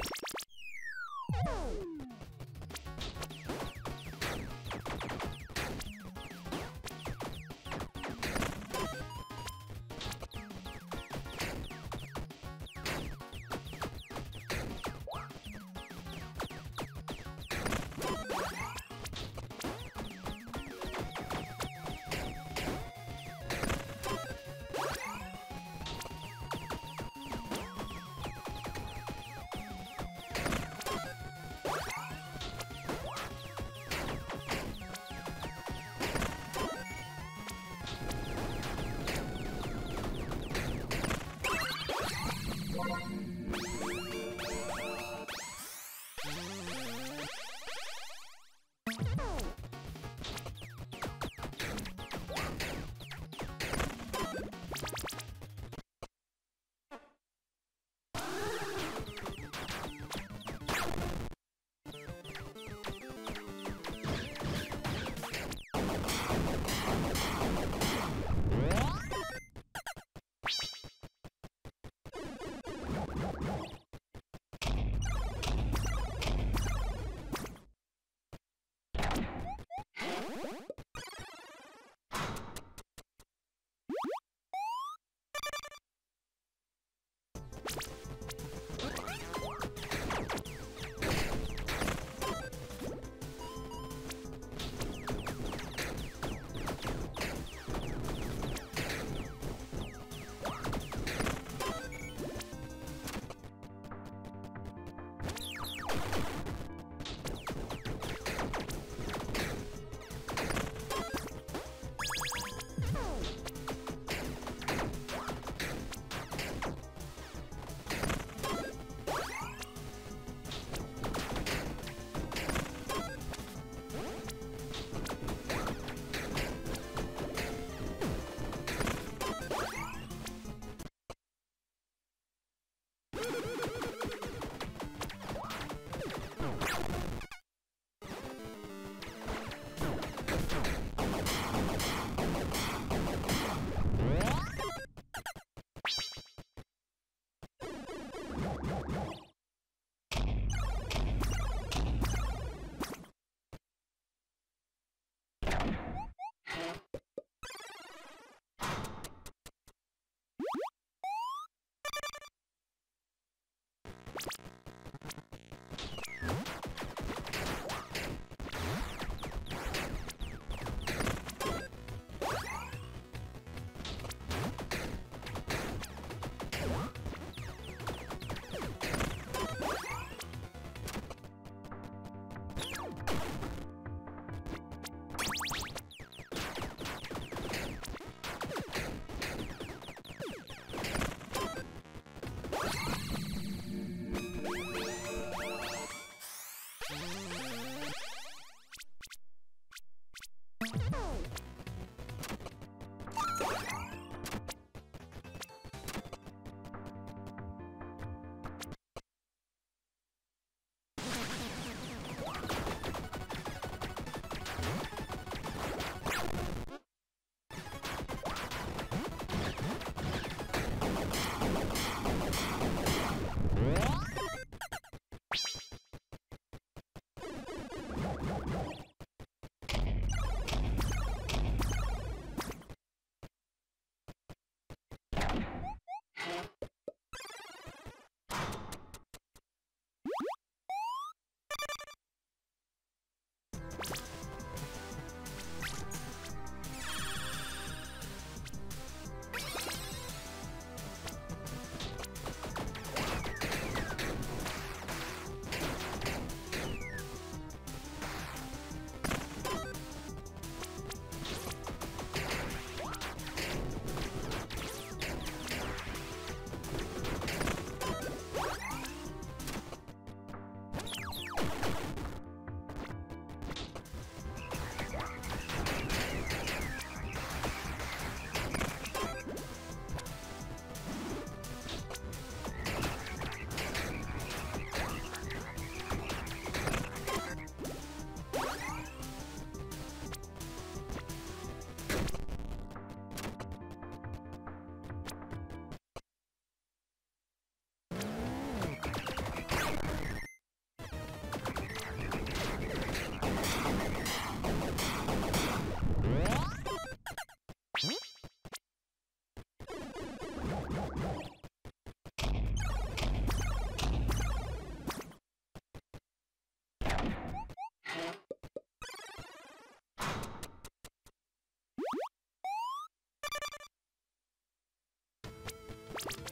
うん。you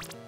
you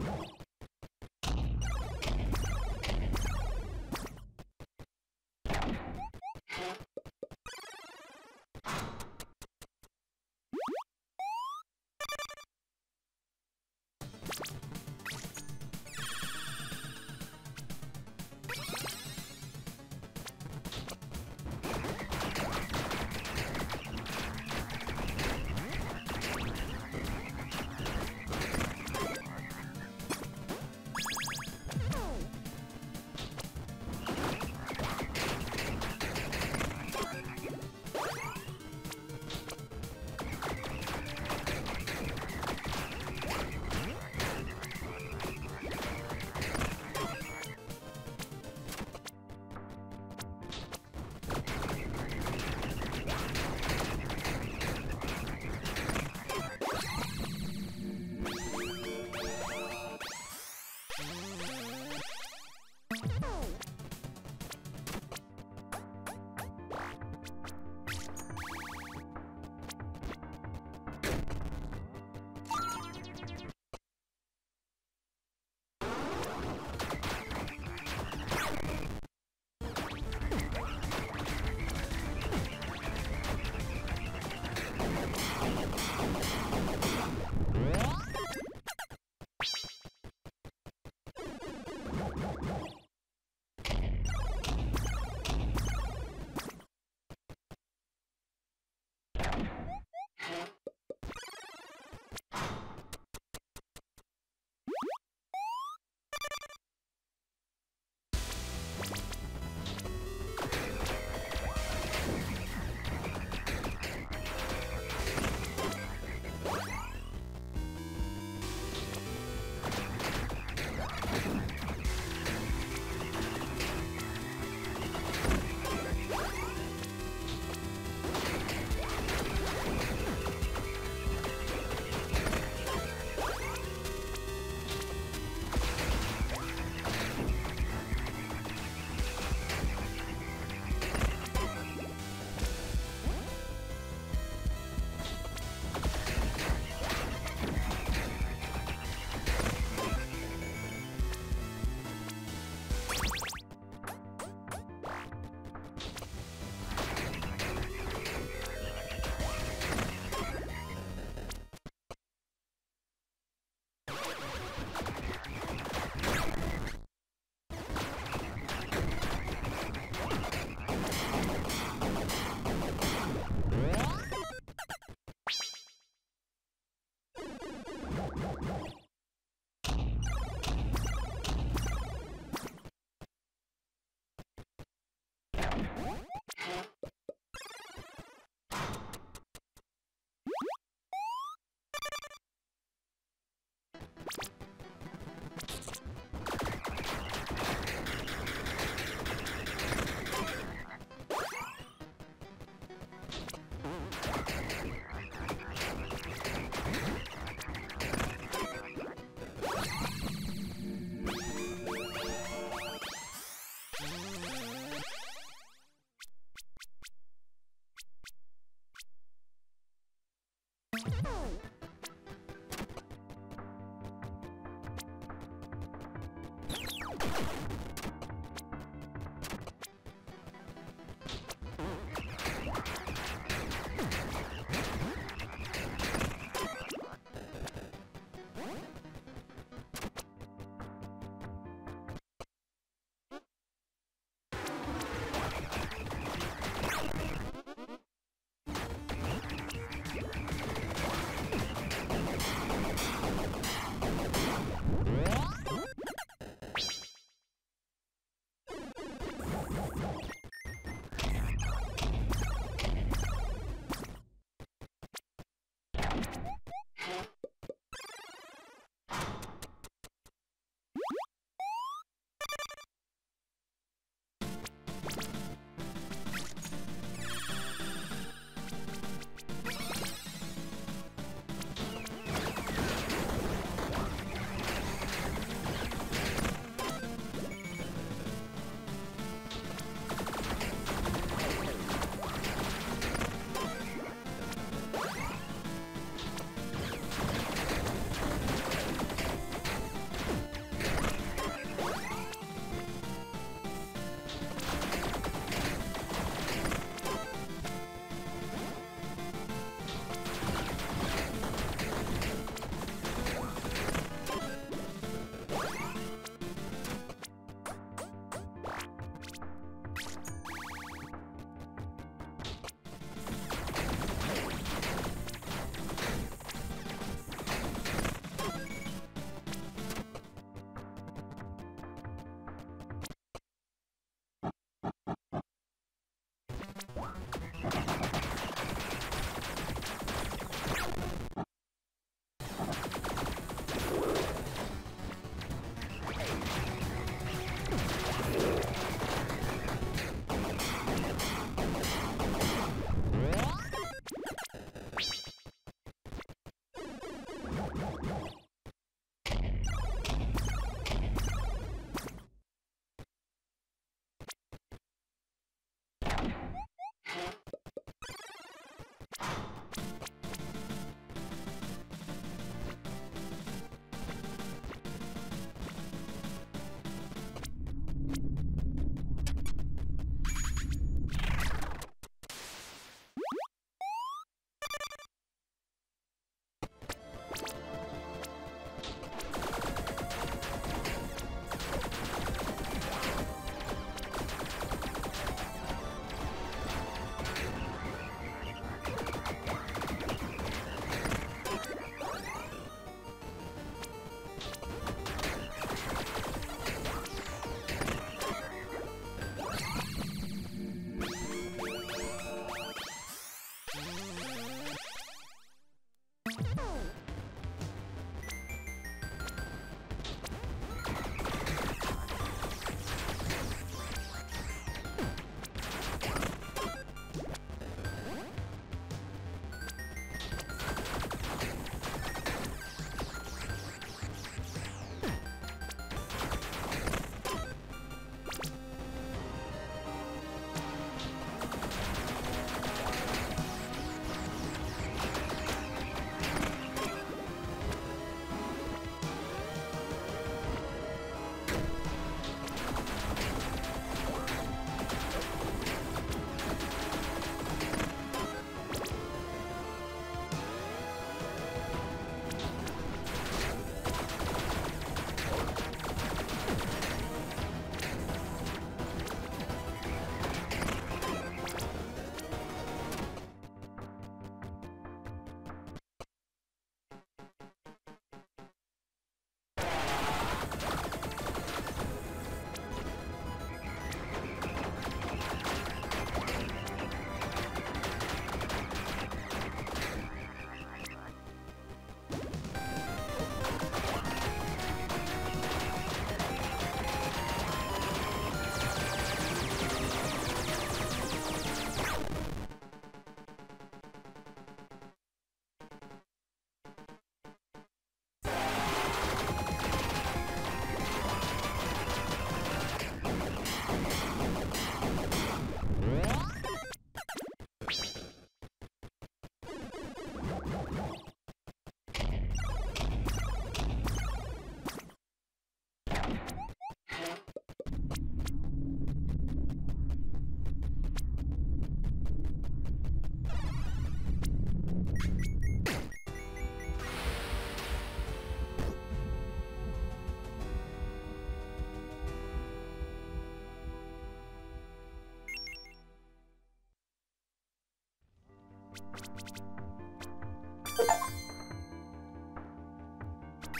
Oh,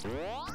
What?